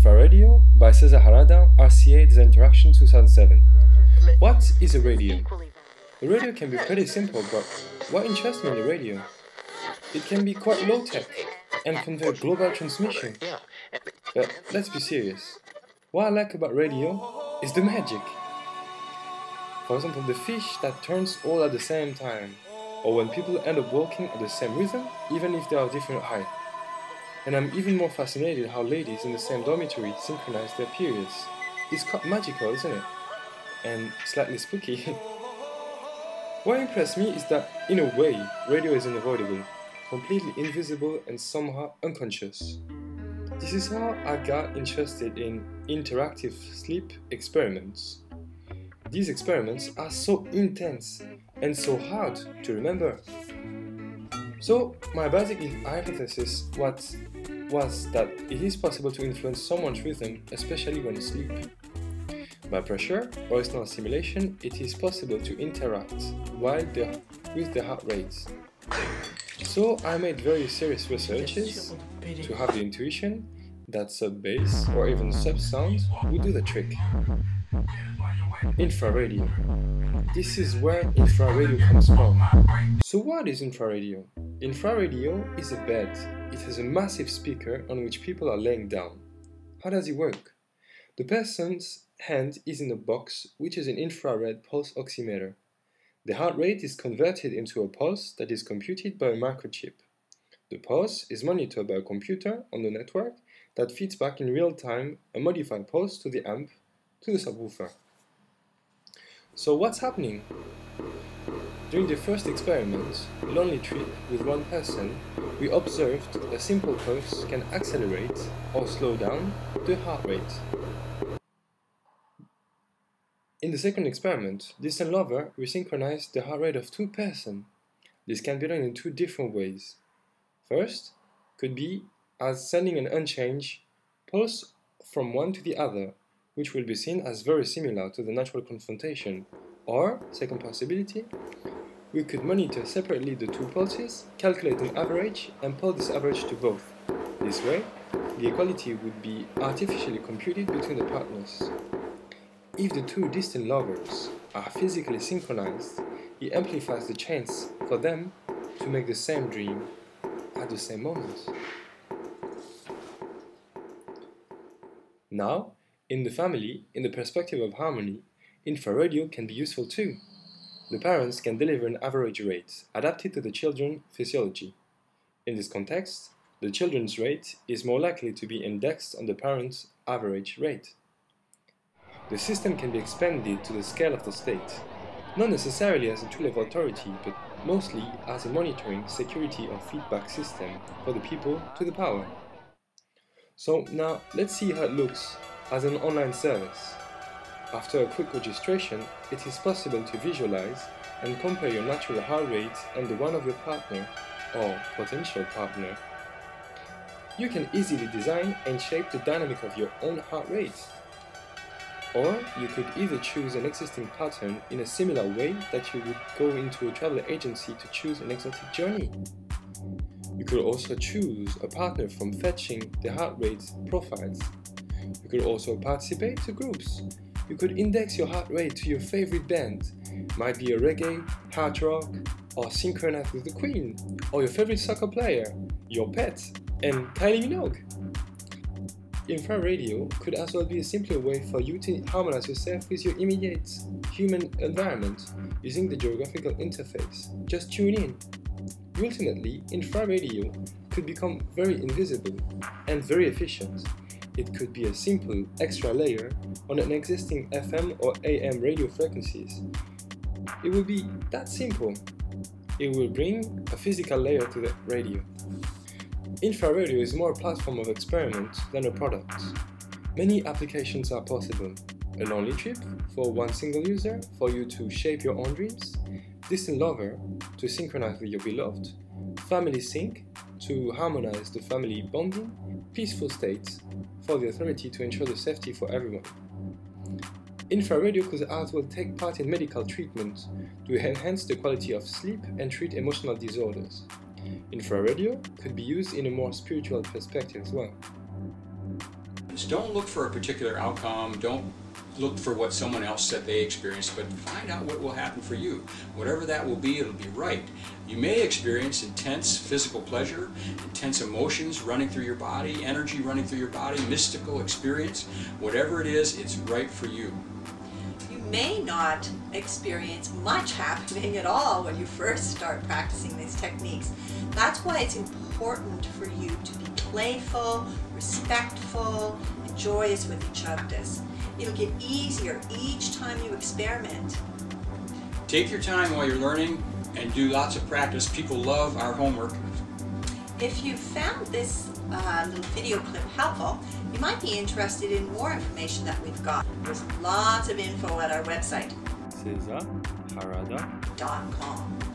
Infraradio by Cesar Harada, RCA Design Interaction 2007. What is a radio? A radio can be pretty simple, but what interests me in the radio? It can be quite low-tech and convey global transmission. But let's be serious. What I like about radio is the magic. For example, the fish that turns all at the same time, or when people end up walking at the same rhythm, even if they are different height. And I'm even more fascinated how ladies in the same dormitory synchronize their periods. It's quite magical, isn't it? And slightly spooky. what impressed me is that, in a way, radio is unavoidable, completely invisible and somehow unconscious. This is how I got interested in interactive sleep experiments. These experiments are so intense and so hard to remember. So, my basic hypothesis was, was that it is possible to influence someone's rhythm, especially when asleep. By pressure or external stimulation, it is possible to interact while the, with the heart rate. So I made very serious researches to have the intuition that sub bass or even sub sound would do the trick. Infraradio. This is where infraradio comes from. So what is infraradio? Infraradio is a bed. It has a massive speaker on which people are laying down. How does it work? The person's hand is in a box which is an infrared pulse oximeter. The heart rate is converted into a pulse that is computed by a microchip. The pulse is monitored by a computer on the network that feeds back in real time a modified pulse to the amp to the subwoofer. So what's happening? During the first experiment, Lonely Trip with one person, we observed a simple pulse can accelerate or slow down the heart rate. In the second experiment, Distant Lover, we synchronized the heart rate of two persons. This can be done in two different ways. First, could be as sending an unchanged pulse from one to the other, which will be seen as very similar to the natural confrontation. Or, second possibility, we could monitor separately the two pulses, calculate an average, and plot this average to both. This way, the equality would be artificially computed between the partners. If the two distant lovers are physically synchronized, it amplifies the chance for them to make the same dream at the same moment. Now, in the family, in the perspective of harmony, infraradio can be useful too. The parents can deliver an average rate adapted to the children's physiology. In this context, the children's rate is more likely to be indexed on the parent's average rate. The system can be expanded to the scale of the state, not necessarily as a tool of authority, but mostly as a monitoring, security or feedback system for the people to the power. So now let's see how it looks as an online service. After a quick registration, it is possible to visualize and compare your natural heart rate and the one of your partner or potential partner. You can easily design and shape the dynamic of your own heart rate. Or you could either choose an existing pattern in a similar way that you would go into a travel agency to choose an exotic journey. You could also choose a partner from fetching the heart rate profiles. You could also participate to groups. You could index your heart rate to your favorite band. Might be a reggae, hard rock, or synchronize with the Queen, or your favorite soccer player, your pet, and Kylie Minogue. Infraradio could as well be a simpler way for you to harmonize yourself with your immediate human environment using the geographical interface. Just tune in. Ultimately, infraradio could become very invisible and very efficient. It could be a simple extra layer on an existing FM or AM radio frequencies. It will be that simple. It will bring a physical layer to the radio. Infraradio is more a platform of experiment than a product. Many applications are possible. A lonely trip for one single user for you to shape your own dreams, distant lover to synchronize with your beloved, family sync to harmonize the family bonding, peaceful states for the authority to ensure the safety for everyone. Infraradio could as well take part in medical treatment to enhance the quality of sleep and treat emotional disorders. Infraradio could be used in a more spiritual perspective as well. Don't look for a particular outcome. Don't look for what someone else said they experienced, but find out what will happen for you. Whatever that will be, it'll be right. You may experience intense physical pleasure, intense emotions running through your body, energy running through your body, mystical experience. Whatever it is, it's right for you. May not experience much happening at all when you first start practicing these techniques. That's why it's important for you to be playful, respectful, and joyous with each other. It'll get easier each time you experiment. Take your time while you're learning and do lots of practice. People love our homework. If you found this uh, little video clip helpful, you might be interested in more information that we've got. There's lots of info at our website. cesarharada.com